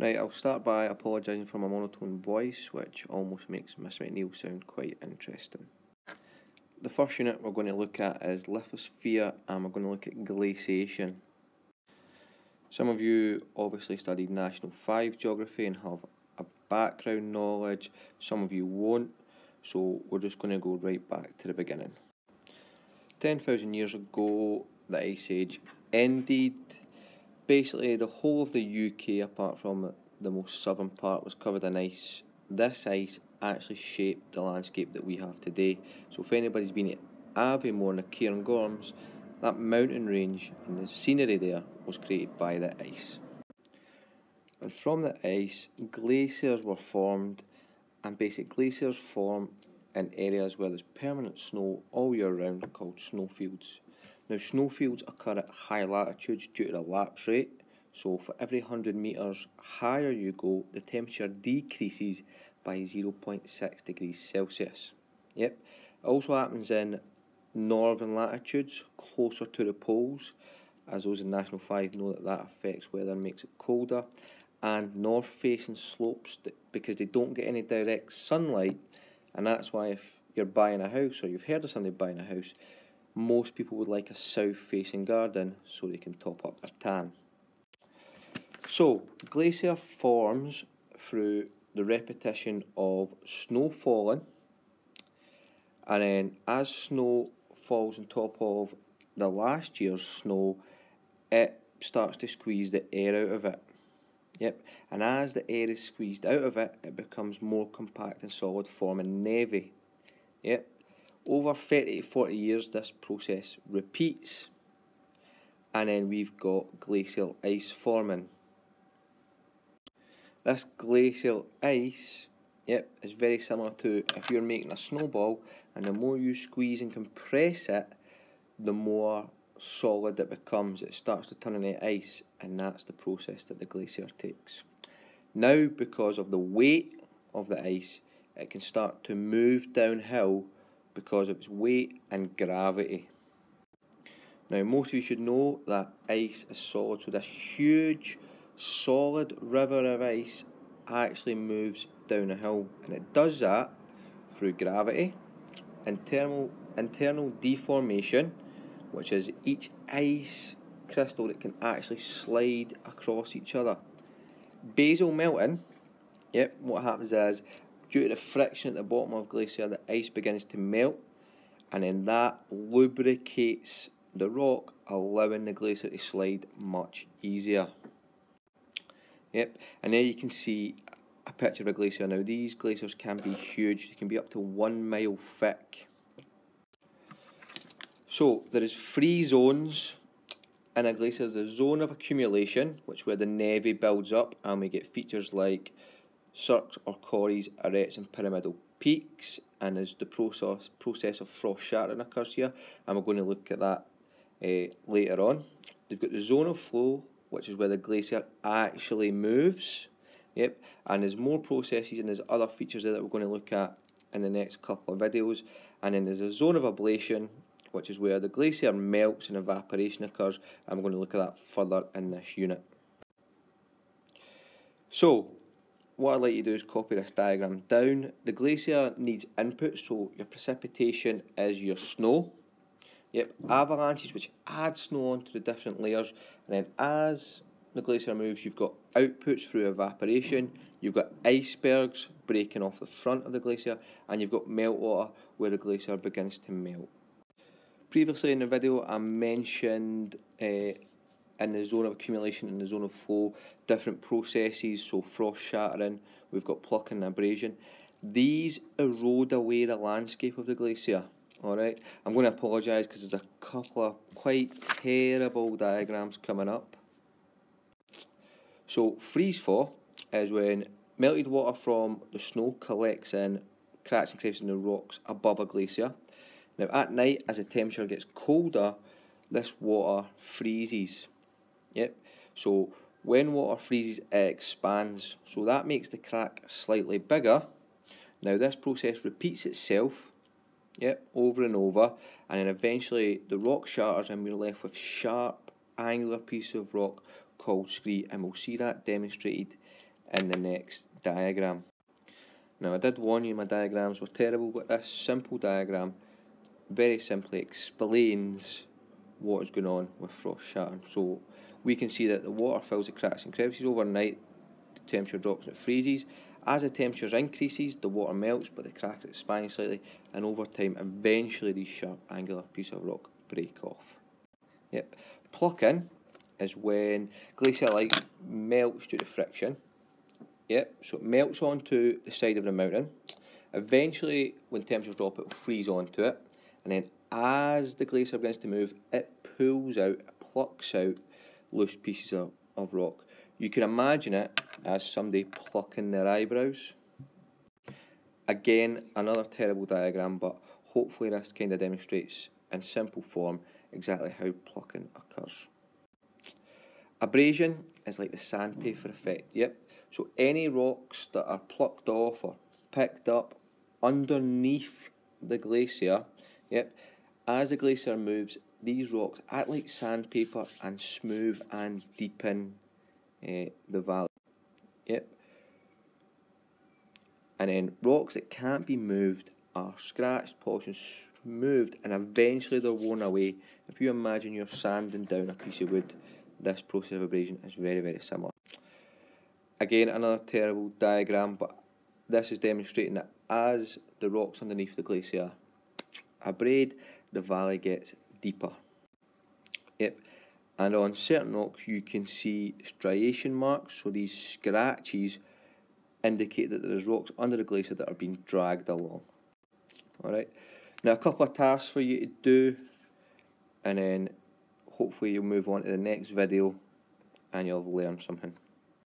Now, I'll start by apologising for my monotone voice, which almost makes Miss McNeil sound quite interesting. The first unit we're going to look at is lithosphere and we're going to look at glaciation. Some of you obviously studied National 5 geography and have a background knowledge, some of you won't, so we're just going to go right back to the beginning. 10,000 years ago, the Ice Age ended basically the whole of the UK, apart from the most southern part, was covered in ice. This ice actually shaped the landscape that we have today. So if anybody's been at Aviemore and Cairngorms, that mountain range and the scenery there was created by the ice. And from the ice, glaciers were formed, and basic glaciers form in areas where there's permanent snow all year round called snowfields. Now, snowfields occur at high latitudes due to the lapse rate. So, for every 100 metres higher you go, the temperature decreases by 0.6 degrees Celsius. Yep. It also happens in northern latitudes, closer to the poles, as those in National 5 know that that affects weather and makes it colder. And north facing slopes, because they don't get any direct sunlight, and that's why if you're buying a house or you've heard of somebody buying a house, most people would like a south facing garden so they can top up their tan. So, glacier forms through the repetition of snow falling, and then as snow falls on top of the last year's snow, it starts to squeeze the air out of it. Yep, and as the air is squeezed out of it, it becomes more compact and solid, forming névé. Yep, over 30 to 40 years, this process repeats, and then we've got glacial ice forming. This glacial ice, yep, is very similar to if you're making a snowball, and the more you squeeze and compress it, the more solid it becomes. It starts to turn into ice, and that's the process that the glacier takes. Now, because of the weight of the ice, it can start to move downhill because of its weight and gravity. Now, most of you should know that ice is solid, so this huge solid river of ice actually moves down a hill, and it does that through gravity, internal, internal deformation, which is each ice crystal that can actually slide across each other. Basal melting, yep, what happens is Due to the friction at the bottom of glacier, the ice begins to melt, and then that lubricates the rock, allowing the glacier to slide much easier. Yep, and there you can see a picture of a glacier. Now, these glaciers can be huge, they can be up to one mile thick. So, there is three zones in a glacier. There's a zone of accumulation, which where the névé builds up, and we get features like cirques or corries, arêtes and pyramidal peaks and as the process process of frost shattering occurs here and we're going to look at that uh, later on. They've got the zone of flow which is where the glacier actually moves yep and there's more processes and there's other features there that we're going to look at in the next couple of videos and then there's a zone of ablation which is where the glacier melts and evaporation occurs and we're going to look at that further in this unit. So what I'd like you to do is copy this diagram down. The glacier needs input, so your precipitation is your snow. Yep, avalanches which add snow onto the different layers, and then as the glacier moves, you've got outputs through evaporation, you've got icebergs breaking off the front of the glacier, and you've got meltwater where the glacier begins to melt. Previously in the video, I mentioned uh, in the zone of accumulation and the zone of flow, different processes, so frost shattering, we've got plucking and abrasion. These erode away the landscape of the glacier. Alright, I'm going to apologise because there's a couple of quite terrible diagrams coming up. So, freeze thaw is when melted water from the snow collects in cracks and crevices in the rocks above a glacier. Now, at night, as the temperature gets colder, this water freezes. Yep. So when water freezes, it expands. So that makes the crack slightly bigger. Now this process repeats itself, yep, over and over, and then eventually the rock shatters and we're left with sharp, angular piece of rock called scree, and we'll see that demonstrated in the next diagram. Now I did warn you my diagrams were terrible, but this simple diagram very simply explains what is going on with frost shattering. So we can see that the water fills the cracks and crevices overnight, the temperature drops and it freezes. As the temperature increases, the water melts, but the cracks expand slightly, and over time, eventually these sharp angular pieces of rock break off. Yep. Plucking is when glacial ice melts due to friction. Yep, so it melts onto the side of the mountain. Eventually, when temperatures drop, it will freeze onto it. And then as the glacier begins to move, it pulls out, plucks out loose pieces of, of rock. You can imagine it as somebody plucking their eyebrows. Again, another terrible diagram, but hopefully this kind of demonstrates in simple form exactly how plucking occurs. Abrasion is like the sandpaper effect, yep. So any rocks that are plucked off or picked up underneath the glacier, yep, as the glacier moves, these rocks act like sandpaper and smooth and deepen uh, the valley. Yep. And then rocks that can't be moved are scratched, polished, and smoothed, and eventually they're worn away. If you imagine you're sanding down a piece of wood, this process of abrasion is very, very similar. Again, another terrible diagram, but this is demonstrating that as the rocks underneath the glacier abrade, the valley gets deeper. Yep, and on certain rocks you can see striation marks, so these scratches indicate that there's rocks under the glacier that are being dragged along. Alright, now a couple of tasks for you to do, and then hopefully you'll move on to the next video and you'll learned something.